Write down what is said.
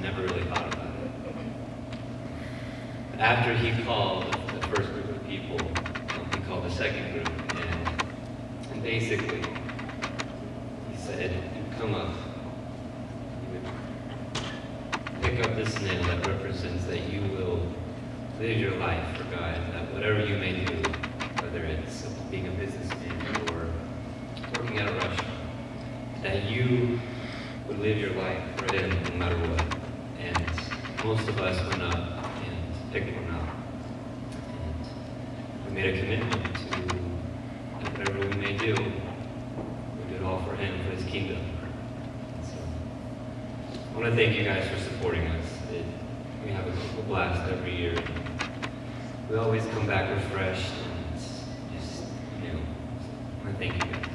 never really thought about it. After he called the first group of people, he called the second group, and, and basically, he said, "You come up, you would pick up this nail that represents that you will live your life for God, that whatever you may do, whether it's being a businessman or working at a restaurant, that you would live your life for Him no matter what. Most of us went up and picked one up. And we made a commitment to whatever we may do, we do it all for Him, for His kingdom. So I want to thank you guys for supporting us. It, we have a blast every year. We always come back refreshed and just, you know, I want to thank you guys.